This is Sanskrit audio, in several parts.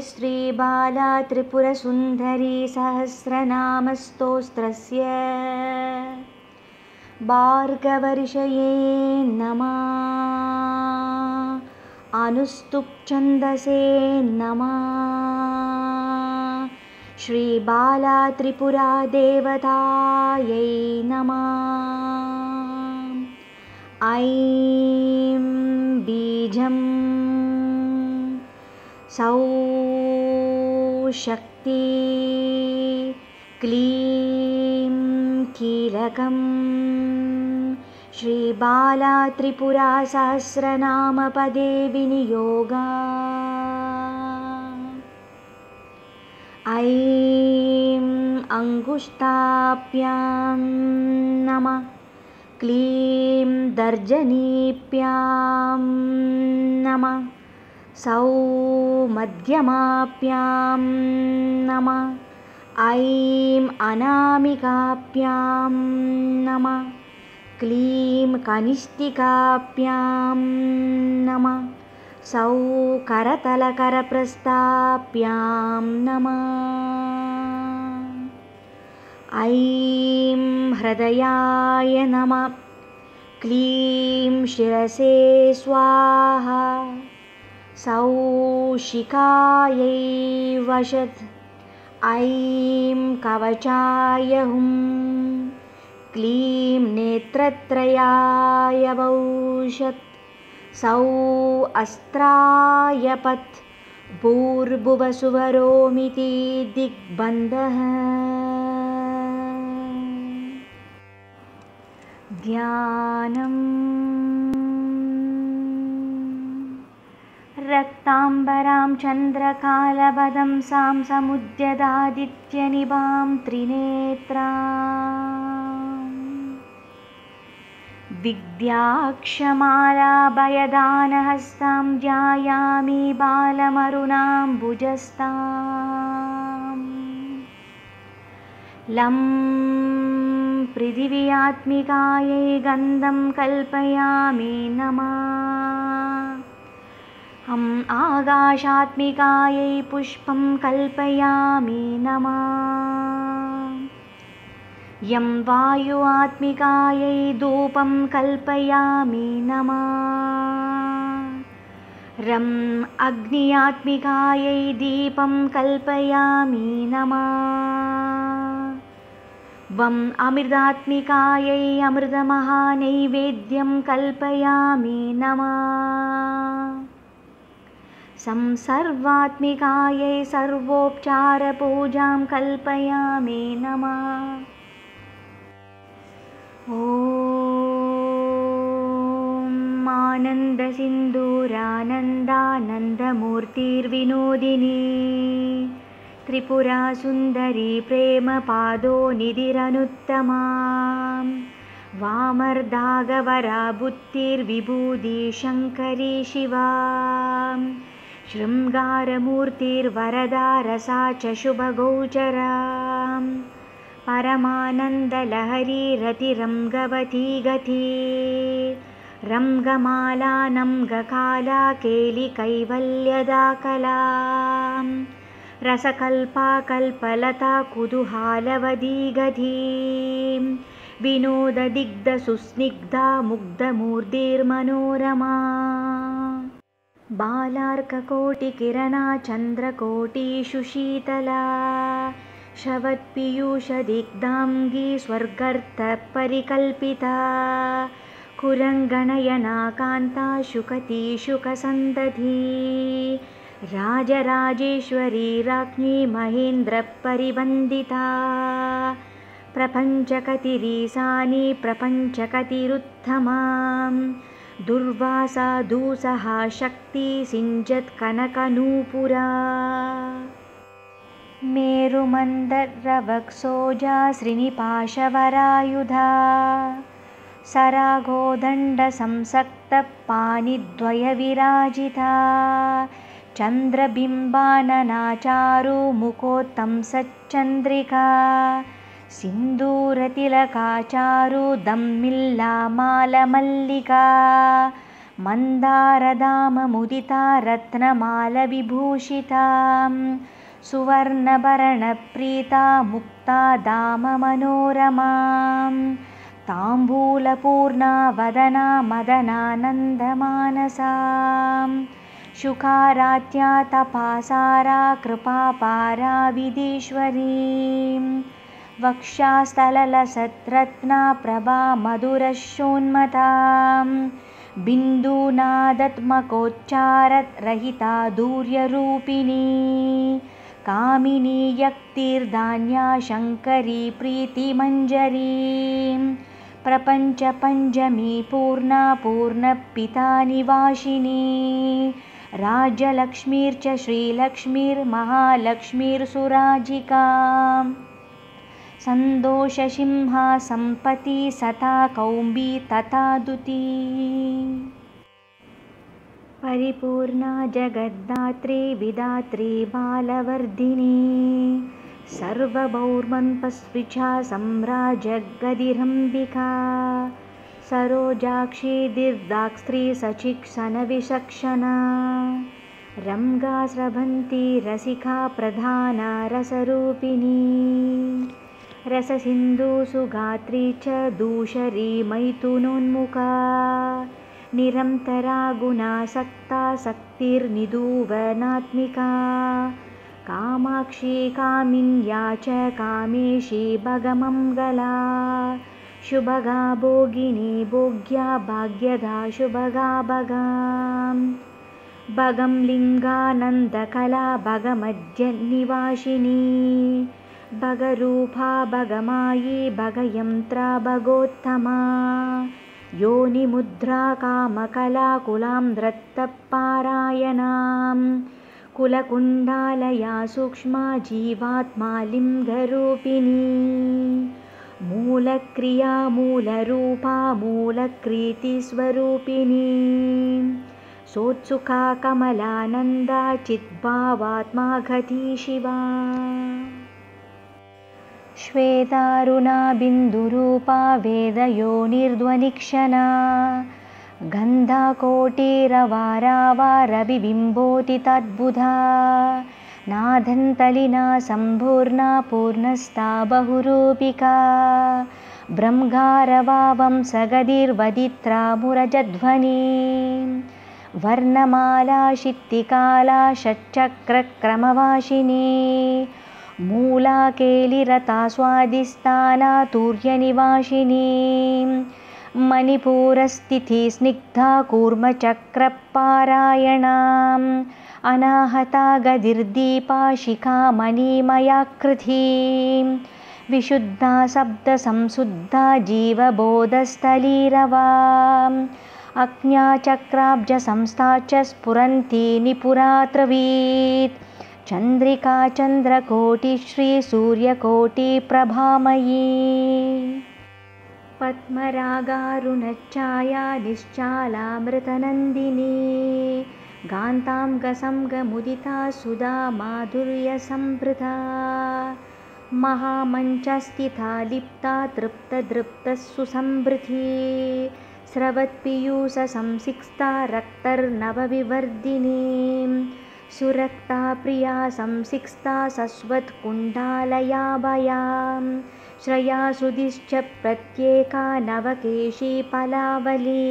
श्रीबाला त्रिपुरसुन्दरी सहस्रनामस्तोत्रस्य भार्गवर्षये नमः। अनुस्तुप्छन्दसे नमः। श्रीबाला त्रिपुरादेवतायै नमः। ऐं बीजं सौशक्ति क्लीं कीलकं श्रीबाला त्रिपुरासहस्रनामपदे विनियोगा। ऐं अङ्गुष्ठाभ्यां नमः क्लीं दर्जनीभ्यां नमः। सौ मध्यमाभ्यां नमः। ऐं अनामिकाभ्यां नमः। क्लीं कनिष्ठिकाभ्यां नमः। सौ करतलकरप्रस्थाभ्यां नमः ऐं हृदयाय नमः। क्लीं शिरसे स्वाहा। सौशिकायै वशत्। ऐं कवचाय हुं। क्लीं नेत्रत्रयाय वौषत्। सौ अस्त्रायपत् भूर्भुवसुवरोमिति दिग्बन्धः ध्यानम्। रक्ताम्बरां चन्द्रकालपदं सां समुद्यदादित्यनिभां त्रिनेत्रा विद्याक्षमालाभयदानहस्तां ध्यायामि बालमरुणाम्बुजस्ताम् लं पृथिव्यात्मिकायै गन्धं कल्पयामि आकाशात्मिकायै पुष्पं कल्पयामि नमः। यं वायुआत्मिकायै धूपं कल्पयामि नमः। रम् अग्न्यात्मिकायै दीपं कल्पयामि नमः वम् अमृतात्मिकायै अमृतमहानैवेद्यं कल्पयामि नमः। संसर्वात्मिकायै सर्वोपचारपूजां कल्पयामि नमः। ॐ आनन्दसिन्दूरानन्दानन्दमूर्तिर्विनोदिनी त्रिपुरासुन्दरी प्रेमपादो निधिरनुत्तमां। वामर्दागवरा बुद्धिर्विभूति शङ्करी शिवा शृङ्गारमूर्तिर्वरदा रसा च शुभगोचरा परमानन्दलहरी रतिरङ्गवती गती रङ्गमालानं गकाला केलिकैवल्यदा कला रसकल्पा कल्पलता कुतूहालवदी गधीं विनोददिग्धसुस्निग्धा मुग्धमूर्तिर्मनोरमा बालार्ककोटिकिरणा चन्द्रकोटिषुशीतला शवत्पीयूषदिग्धाङ्गी स्वर्गर्थपरिकल्पिता कुरङ्गणयना कान्ता शुकती शुकसन्दधी राजराजेश्वरी राज्ञी महेन्द्रपरिवन्दिता प्रपञ्चकतिरीसानि प्रपञ्चकतिरुत्तमां दुर्वासा दूसहा शक्ति सिञ्चत्कनकनूपुरा मेरुमन्दर्रवक्सोजा श्रीनिपाशवरायुधा सराघोदण्डसंसक्तपाणिद्वयविराजिता चन्द्रबिम्बाननाचारुमुखोत्तंसच्चन्द्रिका सिन्दूरतिलकाचारु दम्मिल्लामालमल्लिका मन्दारदाममुदिता रत्नमालविभूषितां सुवर्णभरणप्रीता मुक्ता दाममनोरमां ताम्बूलपूर्णा वदना मदनानन्दमानसां शुकारात्या तपासारा कृपापारा विधीश्वरीं वक्षास्थललसद्रत्ना प्रभा मधुरशोन्मतां। बिन्दूनादत्मकोच्चाररहिता दूर्यरूपिणी कामिनी यक्तिर्धान्या शङ्करी प्रीतिमञ्जरीं। प्रपञ्चपञ्चमी पूर्णा पूर्णपिता निवासिनी राज्यलक्ष्मीर्च श्रीलक्ष्मीर्महालक्ष्मीर्सुराजिका सन्तोषसिंहा सम्पति सता कौम्बी तथा दुती। परिपूर्णा जगद्धात्री विधात्री बालवर्धिनी। सर्वभौर्मन्पस्पृच्छा सम्राजगदिरम्बिका सरोजाक्षी दीर्दाक्स्त्री सचिक्षणविचक्षणा रङ्गास्रभन्ती रसिका प्रधाना रसरूपिणी। रससिन्धुसुगात्री च दूषरी मैथुनोन्मुखा। निरन्तरा गुणासक्ता शक्तिर्निधूवनात्मिका कामाक्षी कामिन्या च कामेशी भगमङ्गला शुभगा भोगिनी भोग्या भाग्यदा शुभगा भगां भगं लिङ्गानन्दकला भगमध्यनिवासिनी भगरूपा भगमायी भगयन्त्रा भगोत्तमा। योनिमुद्रा कामकला कुलां दत्तपारायणां कुलकुण्डालया सूक्ष्मा जीवात्मा लिङ्गरूपिणी मूलक्रिया मूलरूपा मूलक्रीतिस्वरूपिणी। सोत्सुका कमलानन्दा चिद्भावात्मा घटी शिवा। श्वेतारुणा बिन्दुरूपा वेदयोनिर्ध्वनिक्षणा। गन्धाकोटिरवारावारविबिम्बोति तद्बुधा नादन्तलिना सम्पूर्णा पूर्णस्था बहुरूपिका। ब्रह्गारवावंसगदिर्वदित्रा मुरजध्वनि वर्णमाला शित्तिकाला षट्चक्रक्रमवासिनी। मूलाकेलिरता स्वादिस्थाना तूर्यनिवासिनी। मणिपूरस्थितिस्निग्धा कूर्मचक्रपारायणाम् अनाहता गदिर्दीपा शिखामणिमयाकृतिं विशुद्धा शब्दसंशुद्धा जीवबोधस्थलीरवाम् अज्ञाचक्राब्जसंस्था च स्फुरन्ती निपुरात्रवीत्। चन्द्रिका चन्द्रकोटिश्रीसूर्यकोटिप्रभामयी पद्मरागारुणच्छाया निश्चालामृतनन्दिनी गान्ताङ्गसङ्गमुदिता सुधा माधुर्यसम्भृता महामञ्चस्थिता लिप्ता तृप्तदृप्तः सुसंभृती स्रवत्पीयूषसंसिक्ता रक्तर्नवविवर्धिनीं। सुरक्ता प्रिया संसिक्ता सस्वत्कुण्डालयाभयां श्रया सुधिश्च प्रत्येका नवकेशी पलावली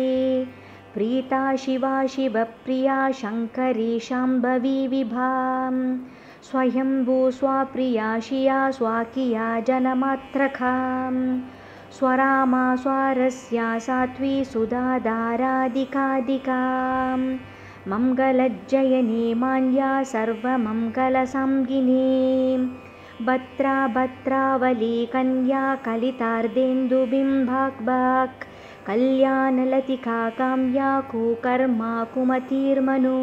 प्रीता शिवा शिवप्रिया शङ्करी शाम्भवी विभां स्वयम्भू स्वाप्रिया शिया स्वाकिया जनमात्रखां स्वरामा स्वारस्या सात्वी सुधाधाराधिकाधिकां मङ्गलज्जयनी मान्या सर्वमङ्गलसंगिनीं भद्रा भद्रावली कन्या कलितार्धेन्दुबिम्बाक् कल्याणलतिका काम्या कुकर्मा कुमतिर्मनो।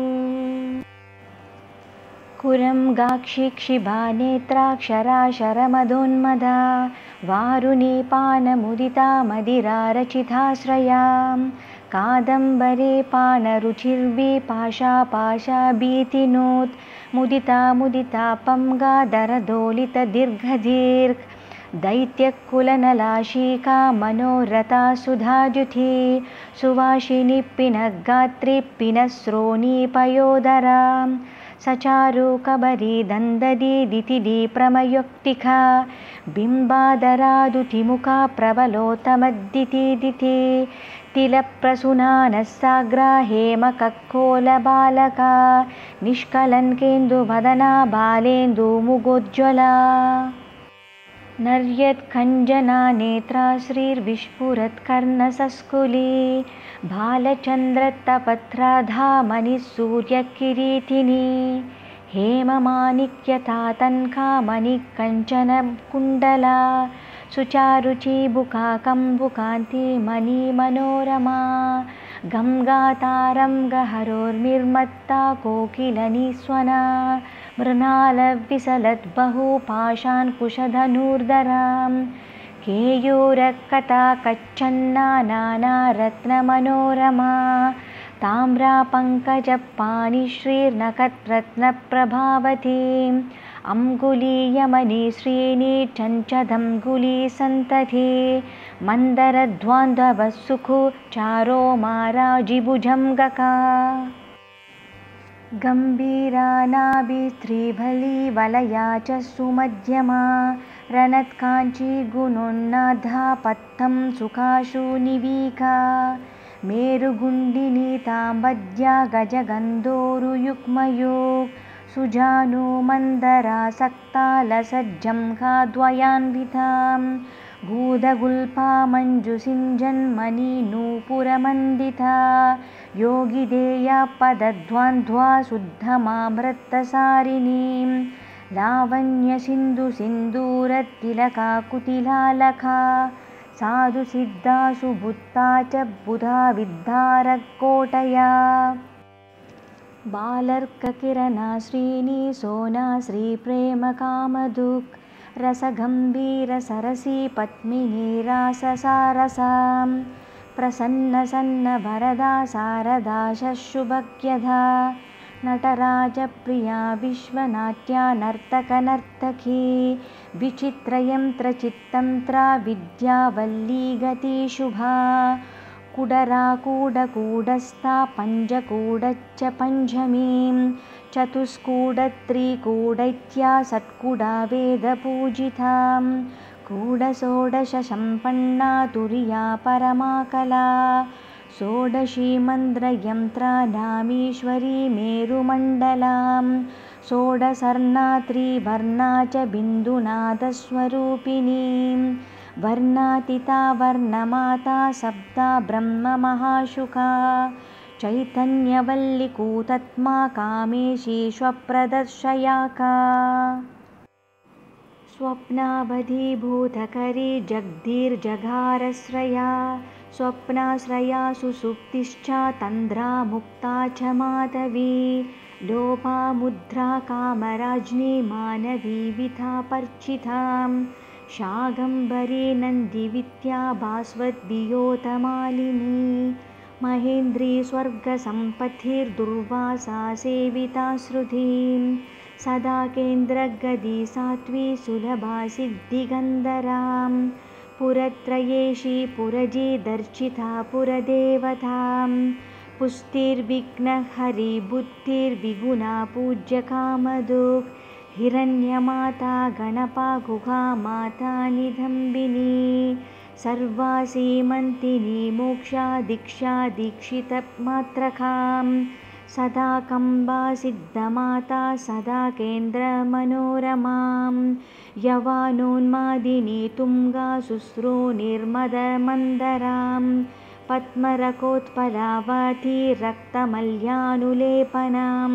कुरं गाक्षिक्षिभा नेत्राक्षराशरमधोन्मदा वारुणीपानमुदिता मदिरारचिताश्रयां कादम्बरे पानरुचिर्विपाशा पाशा भीतिनोत् मुदिता मुदिता पङ्गाधरदोलितदीर्घदीर्घ दैत्यकुलनलाशीका मनोरथा सुधाजुथे सुवासिनि पिनगात्री पिनस्रोणीपयोदरा बिम्बादरादुतिमुखा दिति तिलप्रसूनानः साग्रा हेमकक्कोलबालका निष्कलङ्केन्दुवदना बालेन्दुमुगोज्ज्वला नर्यत्खञ्जना नेत्रा श्रीर्विस्फुरत्कर्णसस्कुली बालचन्द्रतपत्राधामनिः सूर्यकिरीटिनी हेममाणिक्यतातन्कामणिः कञ्चनकुण्डला सुचारुचीबुकाकम्बुकान्तिमणिमनोरमा गङ्गातारं गहरोर्निर्मत्ता कोकिलनिस्वना मृणालविसलद्बहुपाशान् कुशधनुर्धरां केयूरकथा कच्छन्ना नानारत्नमनोरमा ताम्रापङ्कजपाणिश्रीर्नखरत्नप्रभावतीम् अङ्गुलीयमणि श्रीणी चञ्चदङ्गुलीसन्तथे मन्दरध्वान्धवः सुखु चारो माराजिभुजं गका। गम्भीरा वलया च सुमध्यमा रनत्काञ्ची गुणोन्नाधा पत्थं सुखाशु निवीका। मेरुगुण्डिनी ताम्बद्या गजगन्धोरुयुग्मयो सुजानु मन्दरासक्तालसज्जं खाद्वयान्वितां भूदगुल्पा मञ्जुसिञ्जन्मणि नूपुरमन्दिता योगिदेया पदध्वान्ध्वा शुद्धमामृतसारिणीं लावण्यसिन्धुसिन्दूरतिलकाकुतिलालका साधु सिद्धा सुबुद्धा च बुधा विद्धारकोटया बालर्ककिरणा श्रीनी सोना श्रीप्रेमकामदुक् रसगम्भीरसरसी पद्मिनी राससारसां प्रसन्नसन्नवरदा शारदा शुभज्ञधा नटराजप्रिया विश्वनाट्या नर्तकनर्तकी विचित्रयन्त्रचित्तन्त्रा विद्यावल्लीगतिशुभा कुडराकूडकूडस्था पञ्चकूडच्च पञ्चमीं चतुष्कूडत्रिकूडैत्या षट्कुडा वेदपूजितां कूडषोडशसम्पन्ना तुर्या परमाकला। षोडशीमन्द्रयन्त्रानामीश्वरी मेरुमण्डलां षोडशर्णा त्रिवर्णा च बिन्दुनादस्वरूपिणीं। वर्णातिता वर्णमाता सप्ता ब्रह्ममहाशुका चैतन्यवल्लिकूतत्मा कामेशी स्वप्रदर्शयाका स्वप्नावधिभूतकरी जग्धिर्जघारश्रया स्वप्नाश्रया सुसुप्तिश्च तन्द्रा मुक्ता च माधवी। लोपामुद्रा कामराज्ञी मानवी विथापर्चितां शागम्बरी नन्दिविद्या भास्वद्वियोतमालिनी महेन्द्री स्वर्गसम्पत्तिर्दुर्वासा सेविता श्रुतिं सदा केन्द्रगदी सात्वी सुलभा सिद्धिगन्धरां पुरत्रयेशी पुरजी दर्शिता पुरदेवतां पुष्टिर्विघ्नहरिबुद्धिर्विगुणा पूज्यकामदुक्। हिरण्यमाता गणपा गुहा माता निधम्बिनी सर्वा सीमन्तिनी मोक्षा दीक्षा दीक्षितमात्रकां सदा कम्बा सिद्धमाता सदा केन्द्रमनोरमां यवानोन्मादिनी तुङ्गा शुश्रो निर्मदमन्दरां पद्मरकोत्पलावती रक्तमल्यानुलेपनां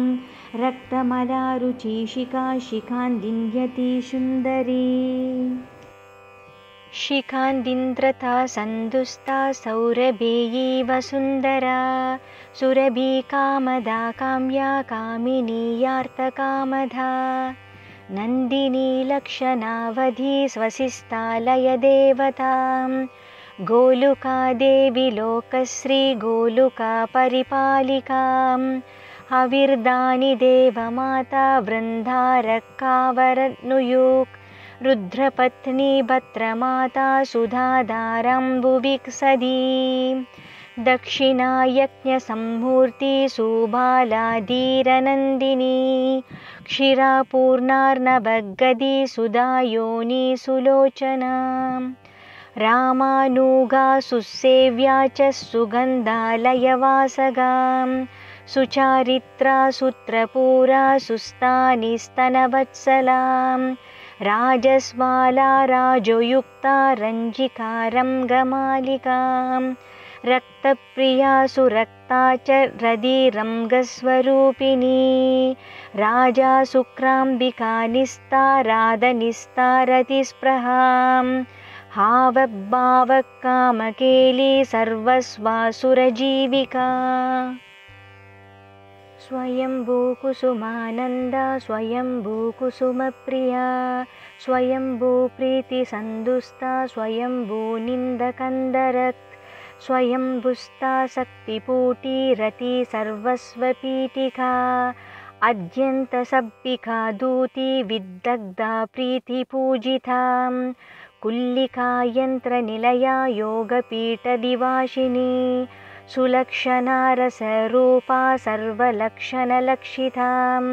रक्तमलारुचिशिखा शिखान्दिन्यति सुन्दरी शिखान्दिन्द्रता सन्दुस्ता वसुन्दरा सुरभिकामदा काम्या कामिनीयार्तकामधा नन्दिनी लक्षणावधि स्वसिस्तालयदेवतां गोलुकादेवि लोकश्रीगोलुका परिपालिकां। हविर्दानि देवमाता वृन्दारकावरनुयुक् रुद्रपत्नी भद्रमाता सुधाधारम्बुविक्सदी दक्षिणा यज्ञसम्मूर्ति सुबालाधीरनन्दिनी क्षिरापूर्णार्णवगदी सुधायोनि सुलोचना। रामानुगा सुसेव्या च सुगन्धालयवासगां। सुचारित्रा सूत्रपूरा सुस्तानि स्तनवत्सलां राजस्वाला राजयुक्ता रञ्जिकारं गमालिकां रक्तप्रिया सुरक्ता च रदिरङ्गस्वरूपिणी राजा शुक्राम्बिका निस्ताराधनिस्तारतिस्पृहाम् हावभावकामकेली सर्वस्वासुरजीविका स्वयम्भूकुसुमानन्दा स्वयम्भूकुसुमप्रिया स्वयम्भूप्रीतिसन्दुस्ता स्वयम्भूनिन्दकन्दरत् स्वयम्भुस्ता शक्तिपूटीरति सर्वस्वपीठिका अद्यन्तसब्बिका दूती विद्दग्धा प्रीतिपूजिताम् कुल्लिकायन्त्रनिलया योगपीठदिवाशिनी सुलक्षणारसरूपा सर्वलक्षणलक्षितां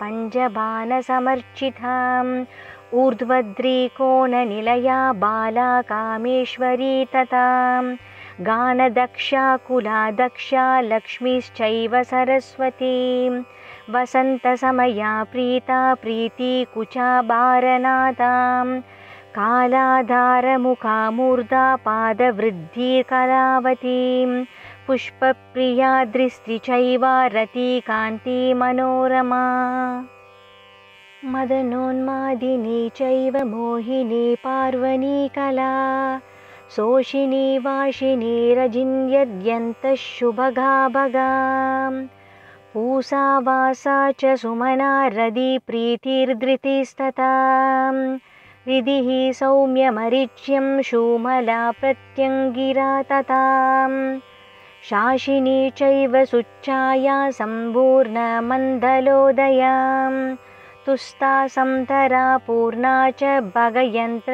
पञ्चबाणसमर्चिताम् ऊर्ध्वद्रीकोणनिलया बाला कामेश्वरी ततां गानदक्षा कुलादक्षा लक्ष्मीश्चैव सरस्वतीम् वसन्तसमया प्रीता प्रीतिकुचा बारनाथां कालाधारमुखामूर्धा पादवृद्धिकलावतीं पुष्पप्रिया मदनोन्मादिनी चैव मोहिनी पार्वणी कला शोषिणी वाशिनी रजिन्यद्यन्तः शुभगा भगाम् पूषावासा च सुमना रदि प्रीतिर्धृतिस्तथा हृदिः सौम्यमरिच्यं शूमला प्रत्यङ्गिरा ततां शाशिनी चैव सुच्छाया सम्पूर्णमन्दलोदयां तुस्ता संतरा पूर्णा च भगयन्त्रनिवासिनीं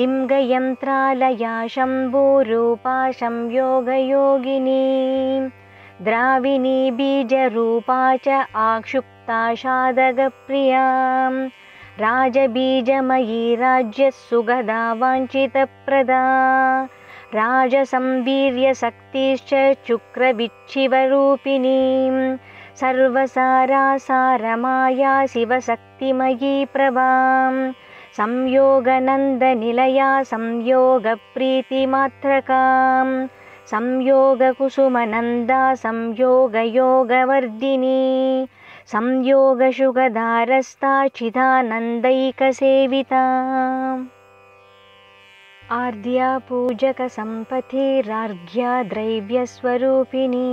लिङ्गयन्त्रालया शम्भूरूपा संयोगयोगिनी द्राविणी बीजरूपा च आक्षुप्ताषादगप्रियां राजबीजमयी राज्यसुगदा वाञ्छितप्रदा। राजसंवीर्यशक्तिश्च शुक्रविच्छिवरूपिणीं। सर्वसारासारमाया शिवशक्तिमयी प्रभां। संयोगनन्दनिलया संयोगप्रीतिमात्रकाम् संयोगकुसुमनन्दा संयोगयोगवर्धिनी संयोगशुगधारस्ताचिदानन्दैकसेविता आर्द्या पूजकसम्पथिरार्घ्या द्रव्यस्वरूपिणी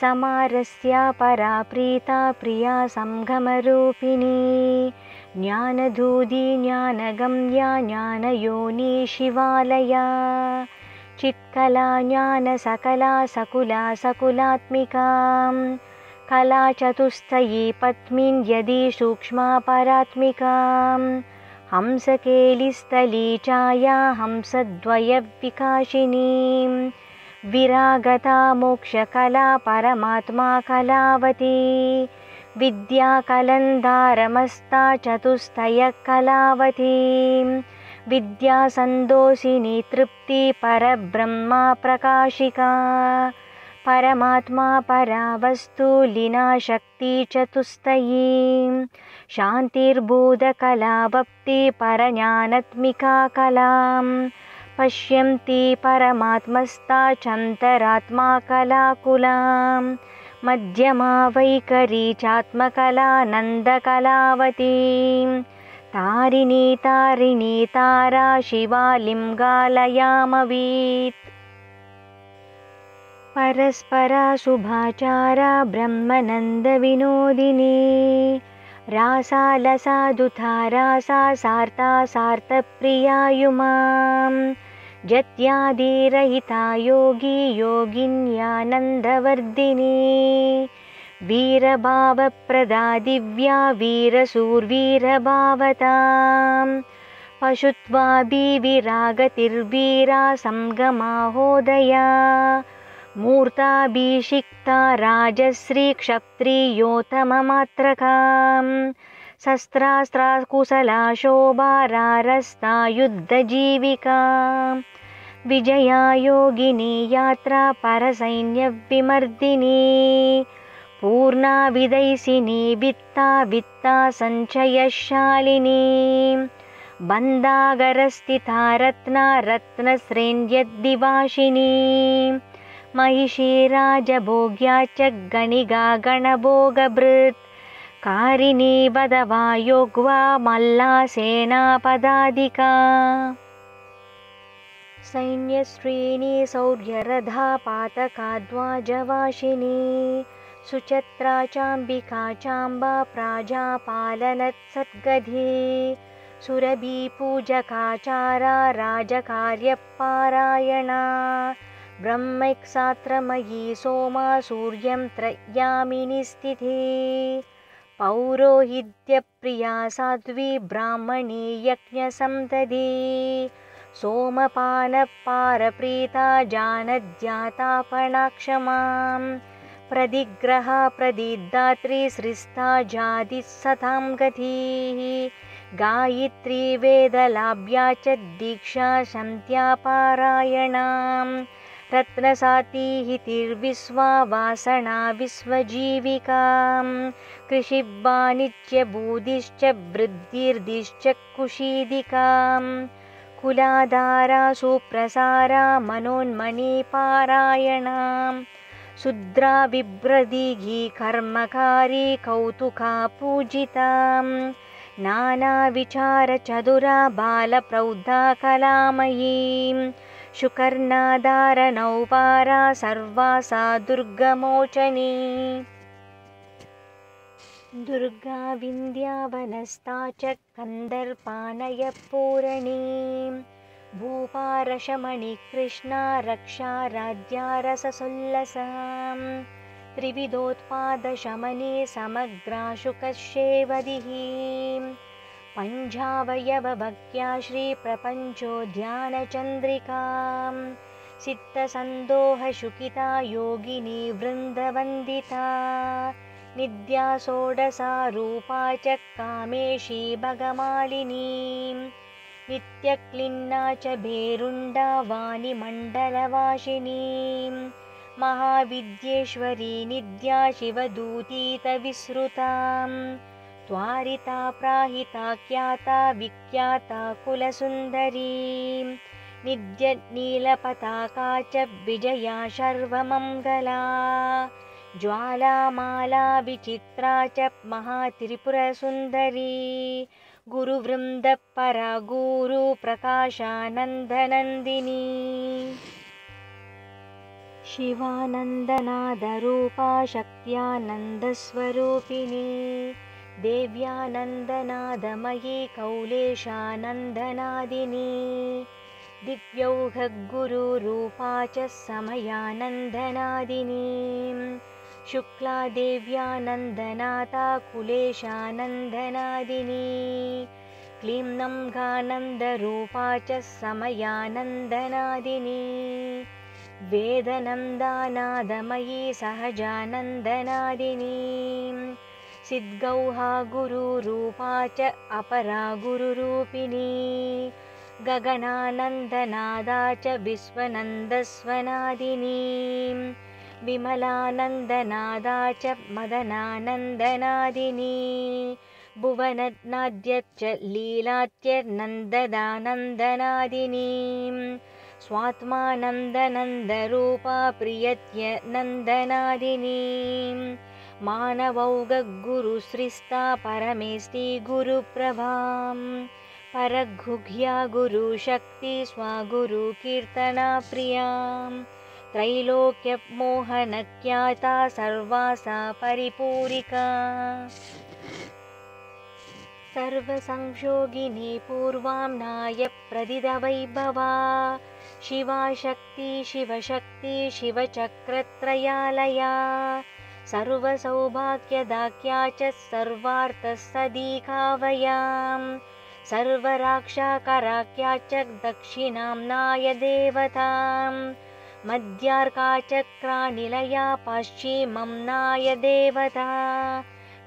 समारस्या परा प्रीता प्रिया सङ्गमरूपिणी ज्ञानधूदी ज्ञानगम्या ज्ञानयोनी शिवालया चित्कला ज्ञानसकला सकुला सकुलात्मिकां कला चतुस्तयी पत्नीं यदि सूक्ष्मा परात्मिकां हंसकेलिस्थली चाया हंसद्वयविकाशिनीं विरागता मोक्षकला परमात्मा कलावती। विद्याकलन्दारमस्ता चतुस्तयकलावतीम् विद्यासन्दोषिनी तृप्ति परब्रह्मा प्रकाशिका परमात्मा परावस्तुलिना शक्ति चतुस्तयीं शान्तिर्बोधकलावप्ति परज्ञानत्मिका कलां पश्यन्ति परमात्मस्ता चन्तरात्मा कलाकुलां मध्यमा वैखरी चात्मकलानन्दकलावतीम् तारिणी तारिणी तारा शिवालिङ्गालयामवीत् परस्परा शुभाचारा ब्रह्मनन्दविनोदिनी रासालसाधुथा रासा सार्ता सार्तप्रियायुमां जत्यादिरहिता योगी योगिन्यानन्दवर्धिनी। वीरभावप्रदा दिव्या वीरसूर्वीरभावताम्। पशुत्वाभिविरागतिर्वीरा सङ्गमाहोदया मूर्ताभिषिक्ता राजश्रीक्षत्रियोत्तममात्रकाम् शस्त्रास्त्राकुशला शोभारारस्ता युद्धजीविका विजया योगिनी यात्रा परसैन्यविमर्दिनी पूर्णा विदैसिनी वित्ता वित्ता सञ्चयशालिनी बन्दागरस्थिता रत्ना रत्नश्रेण्यद्दिवासिनी महिषी राजभोग्या च गणिगा गणभोगभृत्। कारिणी वदवा योग्वा मल्ला सेनापदादिका। सैन्यश्रीणी शौर्यरधा पातकाद्वाजवासिनी सुचत्रा चाम्बिका चाम्बा प्राजापालनत्सद्गधी। सुरभिपूजकाचारा राजकार्यपारायणा ब्रह्मैक्सात्रमयी सोमा सूर्यं त्रयामिनि स्थिति। पौरोहित्यप्रिया साध्वी ब्राह्मणी यज्ञसन्तधी सोमपानपारप्रीता जानद्यातापणाक्षमां प्रदिग्रहा प्रदिदात्री सृष्टा जातिसतां गतिः गायत्री वेदलाभ्या च दीक्षा शन्त्यापारायणां रत्नसातिहितिर्विश्वा वासना विश्वजीविकां कृषिवाणिज्यबुधिश्च वृद्धिर्दिश्च कुशीदिकां कुलाधारा सुप्रसारा मनोन्मणिपारायणां शुद्रा बिभ्रदिघी कर्मकारी कौतुका पूजितां नानाविचारचतुरा बालप्रौद्धा कलामयीं शुकर्णाधारनौपारा सर्वा सा दुर्गमोचनी। दुर्गा विन्द्यावनस्ता च कन्दर्पानयपूरणीं भूपारशमणिकृष्णा रक्षा राज्या रससोल्लसां। त्रिविधोत्पादशमने समग्राशुकशेवदिः पञ्चावयवभक्त्या श्रीप्रपञ्चोद्यानचन्द्रिकां सिद्धसन्दोहशुकिता योगिनी वृन्दवन्दिता। निद्या षोडसा रूपा च कामेशी भगमालिनीं। नित्यक्लिन्ना च भेरुण्डा वाणिमण्डलवासिनीं महाविद्येश्वरी निद्या शिवदूतीतविसृतां त्वारिता प्राहिता ख्याता विख्याता कुलसुन्दरीं। नित्यनीलपताका च विजया शर्वमङ्गला। ज्वालामाला विचित्रा च महात्रिपुरसुन्दरी। गुरुवृन्दपरा गुरुप्रकाशानन्दनन्दिनी शिवानन्दनादरूपा शक्त्यानन्दस्वरूपिणी देव्यानन्दनादमयी कौलेशानन्दनादिनी। दिव्यौघगुरुरूपा च समयानन्दनादिनीं। शुक्ला देव्यानन्दनाता कुलेशानन्दनादिनी क्लीं गानन्दरूपा च समयानन्दनादिनी। वेदनन्दानादमयी सहजानन्दनादिनीं सिद्गौहा गुरुरूपा च अपरा गुरुरूपिणी। गगनानन्दनादा च विश्वनन्दस्वनादिनीं। विमलानन्दनादा च मदनानन्दनादिनी। भुवननाद्यच्च लीलात्यर्नन्ददानन्दनादिनीं। स्वात्मानन्दनन्दरूपा प्रियत्यनन्दनादिनीं मानवौगगुरुसृष्टा परमेष्टि गुरुप्रभां। परघुघ्या गुरुशक्ति स्वागुरुकीर्तना प्रियां त्रैलोक्यमोहनख्याता सर्वा सा परिपूरिका। सर्वसंशोगिनी पूर्वाम्नाय प्रदिदवैभवा शिवा शक्ति शिवशक्ति शिवचक्रत्रयालया सर्वसौभाग्यदाख्या च सर्वार्थः सर्वराक्षाकराख्या च दक्षिणाम्नाय देवतां मध्यार्का चक्रानिलया पाश्चिमम्नाय देवता।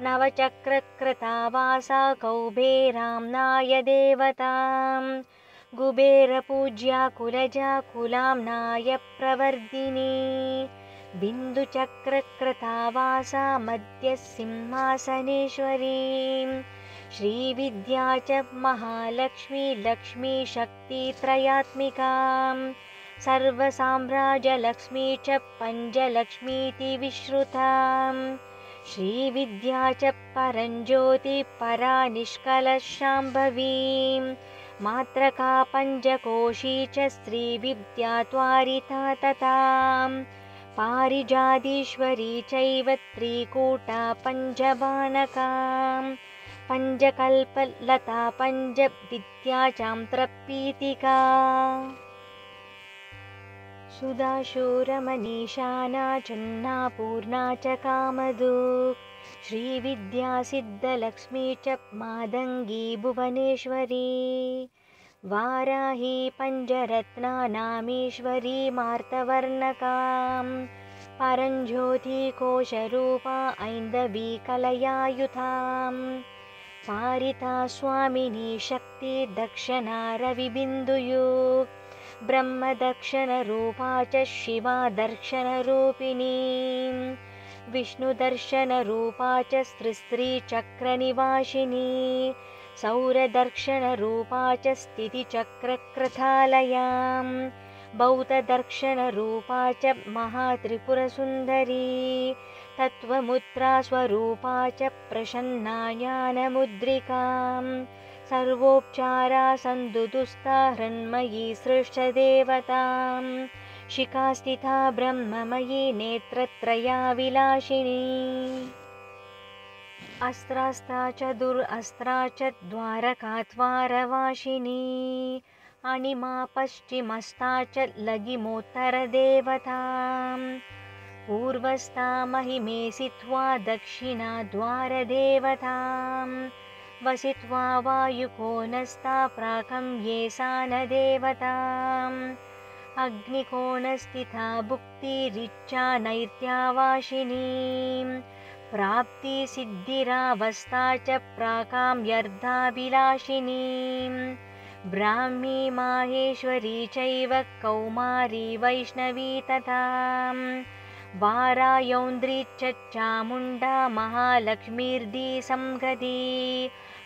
नवचक्रकृता वासा कौबेराम्नाय देवतां कुबेरपूज्या कुलजा कुलाम्नाय प्रवर्धिनी बिन्दुचक्रकृता वासा मध्यसिंहासनेश्वरीं श्रीविद्या च महालक्ष्मी लक्ष्मीशक्तित्रयात्मिकां सर्वसाम्राज्यलक्ष्मी च पञ्चलक्ष्मीति विश्रुतां श्रीविद्या च परञ्ज्योतिपरा निष्कलशाम्भवीं मात्रका पञ्चकोशी च स्त्रीविद्या त्वारिता तताम् पारिजातीश्वरी चैव त्रिकूटा पञ्चबाणकां पञ्चकल्पलता पञ्चविद्या चान्त्रपीतिका सुधाशूरमनीशाना चन्नापूर्णा च कामधु। श्रीविद्यासिद्धलक्ष्मी च मादङ्गी भुवनेश्वरी वाराही पञ्चरत्नानामीश्वरी मार्तवर्णकां परञ्ज्योतिकोशरूपा ऐन्दवी कलयायुधां पारिता स्वामिनी शक्ति दक्षिणारविबिन्दुयो ब्रह्मदक्षिणरूपा च शिवा दर्शनरूपिणी। विष्णुदर्शनरूपा च स्त्रीचक्रनिवासिनी सौरदर्शनरूपा च स्थितिचक्रकृथालयां बौद्धदर्शनरूपा च महात्रिपुरसुन्दरी। तत्त्वमुद्रास्वरूपा च प्रसन्नायानमुद्रिकां सर्वोपचारा सन्दुदुस्ता हृन्मयी सृष्टदेवतां शिखास्थिता ब्रह्ममयी नेत्रत्रया विलासिनी अस्त्रास्ता च दुरस्त्रा च द्वारकात्वारवासिनी अणिमा पश्चिमस्ता च लगिमोत्तरदेवतां पूर्वस्ता महिमेसित्वा दक्षिणाद्वारदेवतां वसित्वा वायुकोणस्था प्राकं येसानदेवताम् अग्निकोणस्थिता भुक्तिरिच्छा नैत्यावासिनीम् प्राप्तिसिद्धिरावस्था च प्राकाम्यर्धाभिलाषिनीं ब्राह्मी माहेश्वरी चैव कौमारी वैष्णवी तथा। वारायौन्द्री च चामुण्डा महालक्ष्मीर्धिसंगती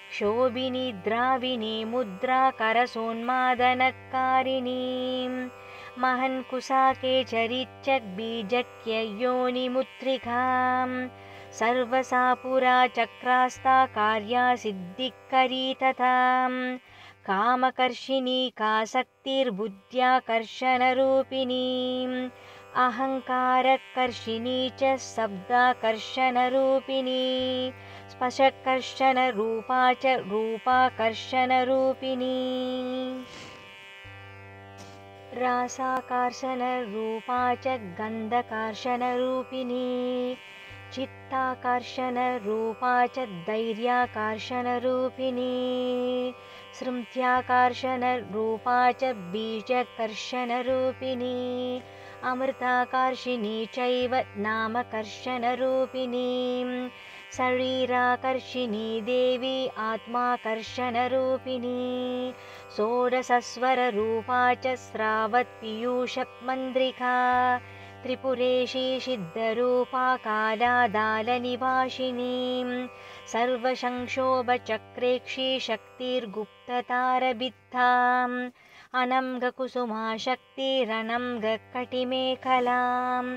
क्षोभिनी द्राविणी मुद्रा करसोन्मादनकारिणीं महन्कुसा केचरिच्चबीजक्ययोनिमुद्रिकाम् सर्वसा पुरा चक्रास्ता कार्या सिद्धिकरी तथा कामकर्षिणी कासक्तिर्बुद्ध्याकर्षणरूपिणीम् अहङ्कारकर्षिणी च शब्दाकर्षणरूपिणी। स्पशकर्षणरूपा च रूपाकर्षणरूपिणी। रासाकर्षणरूपा च गन्धकर्षणरूपिणी चित्ताकर्षणरूपा च धैर्याकर्षणरूपिणी स्मृत्याकर्षणरूपा च बीजकर्षणरूपिणी अमृताकर्षिणी चैव नामकर्षणरूपिणी शरीराकर्षिणी देवी आत्माकर्षणरूपिणी षोडशस्वररूपा च स्रावत्पीयूषमन्द्रिका त्रिपुरेशी सिद्धरूपा कालादालनिवासिनीं सर्वसंक्षोभचक्रेक्षी शक्तिर्गुप्ततारबिद्धाम् अनङ्गकुसुमा शक्तिरनङ्गकटिमेखलाम्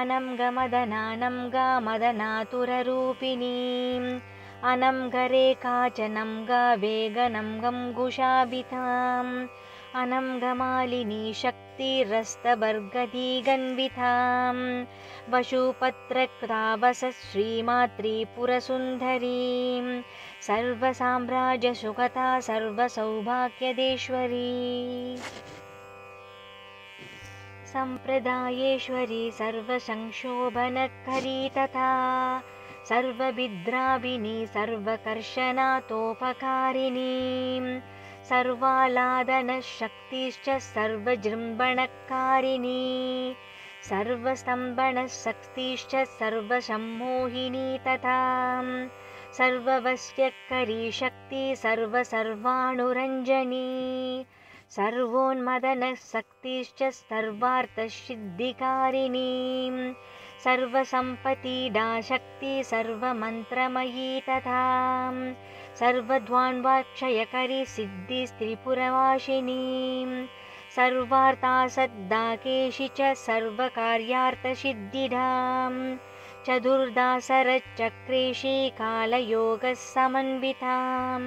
अनङ्गमदनानङ्गमदनातुररूपिणीम् अनङ्गरेखा च नङ्गा वेगनङ्गं गुशाभिताम् अनङ्गमालिनी शक्तिरस्तबर्गदीगन्वितां वशुपत्रक्तावस श्रीमात्रिपुरसुन्दरीं सर्वसौभाग्यदेश्वरी। सर्वसम्प्रदायेश्वरी सर्वसंशोभनकरी तथा सर्वविद्राविनी सर्वकर्षणातोपकारिणी सर्वालादनशक्तिश्च सर्वजृम्भणकारिणी सर्वस्तम्भनशक्तिश्च सर्वसम्मोहिनी तथा सर्ववश्यकरी शक्ति सर्वसर्वाणुरञ्जनी सर्वोन्मदनशक्तिश्च सर्वार्थसिद्धिकारिणी सर्वसम्पत्तिडाशक्ति सर्वमन्त्रमयी तथा सर्वध्वान्वाक्षयकरी सिद्धिस्त्रिपुरवासिनी सर्वार्थासद्दाकेशि च सर्वकार्यार्थसिद्धिडां चतुर्दासरचक्रेशी कालयोगः समन्वितां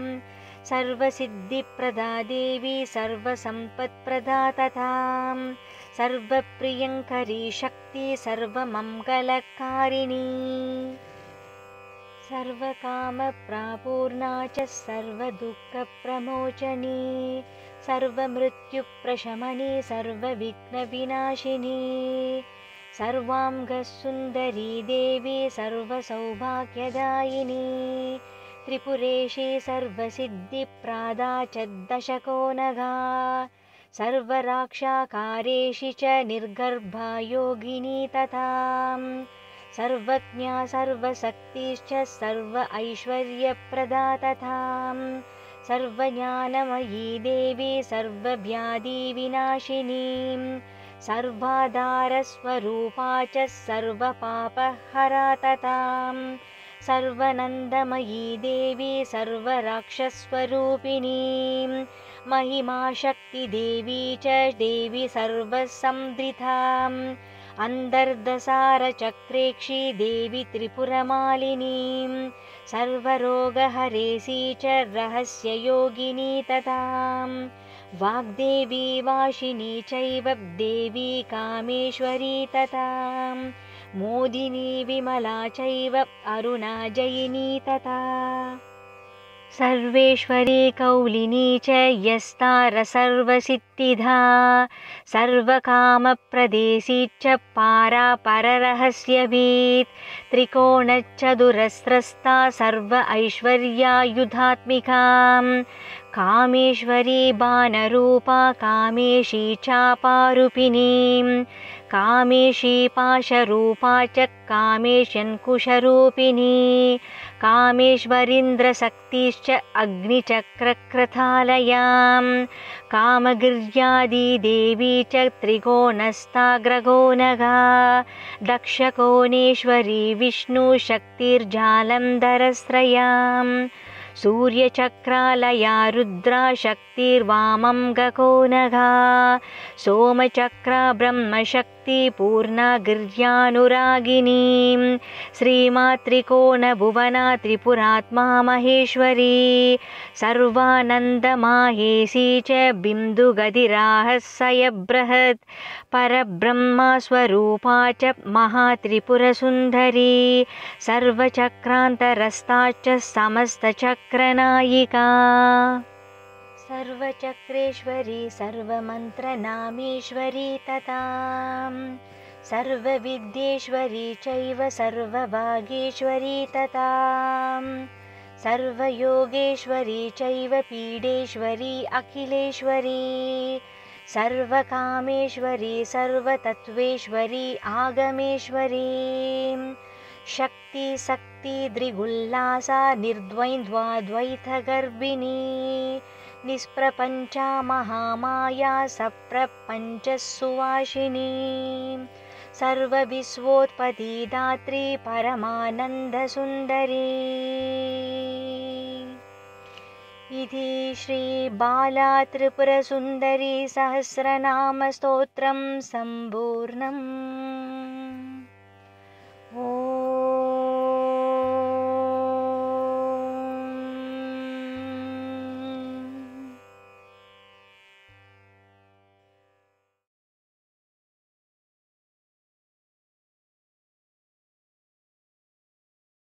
सर्वसिद्धिप्रदा देवी सर्वसम्पत्प्रदा तथा सर्वप्रियङ्करी शक्ति सर्वमङ्गलकारिणी सर्वकामप्रापूर्णा च सर्वदुःखप्रमोचनी सर्वमृत्युप्रशमनी सर्वविघ्नविनाशिनी। सर्वाङ्गसुन्दरी देवी सर्वसौभाग्यदायिनी। त्रिपुरेशी सर्वसिद्धिप्रादा च दशको नगा। सर्वराक्षाकारेषि च निर्गर्भा योगिनी तथा सर्वज्ञा सर्वशक्तिश्च सर्व ऐश्वर्यप्रदा तथा सर्वज्ञानमयी देवी सर्वव्याधिविनाशिनी सर्वाधारस्वरूपा च सर्वपापहरा तथा सर्वनन्दमयी देवी सर्वराक्षस्वरूपिणी महिमाशक्तिदेवी च देवी सर्वसंवृताम् अन्तर्दसारचक्रेक्षी देवी त्रिपुरमालिनीं। सर्वरोगहरेसी च रहस्ययोगिनी तथा। वाग्देवी वाशिनी चैव देवी कामेश्वरी तथा। मोदिनी विमला चैव अरुणाजयिनी तथा सर्वेश्वरी कौलिनी च यस्तारसर्वसिद्धिधा सर्वकामप्रदेशी च पारा पररहस्यवीत् त्रिकोणचतुरस्रस्ता सर्व ऐश्वर्यायुधात्मिकां कामेश्वरी बाणरूपा कामेशी चापारूपिणीं कामेशी पाशरूपा च कामेशङ्कुशरूपिणी कामेश्वरीन्द्रशक्तिश्च अग्निचक्रक्रथालयां कामगिर्यादिदेवी च त्रिकोणस्ताग्रगोनगा दक्षकोणेश्वरी विष्णुशक्तिर्जालन्धरस्रयां सूर्यचक्रालया रुद्राशक्तिर्वामं गकोनघा सोमचक्रा ब्रह्मशक्तिपूर्णा गिर्यानुरागिनीं श्रीमात्रिकोणभुवना त्रिपुरात्मा महेश्वरी। सर्वानन्दमाहेशी च बिन्दुगदिराहस्यबृहत् परब्रह्मस्वरूपा च महात्रिपुरसुन्दरी सर्वचक्रान्तरस्ताच्च समस्तचक्रनायिका। सर्वचक्रेश्वरी सर्वमन्त्रनामेश्वरी तथा सर्वविद्येश्वरी चैव सर्वभागेश्वरी तथा सर्वयोगेश्वरी चैव पीडेश्वरी अखिलेश्वरी सर्वकामेश्वरी सर्वतत्त्वेश्वरी आगमेश्वरी। शक्तिशक्तिदृगुल्लासा निर्द्वन्द्वाद्वैतगर्भिणी। निष्प्रपञ्चा महामाया सप्रपञ्चसुवासिनी। सर्वविश्वोत्पत्तिदात्री परमानन्दसुन्दरी इति श्रीबालात्रिपुरसुन्दरीसहस्रनामस्तोत्रं सम्पूर्णम्। ओ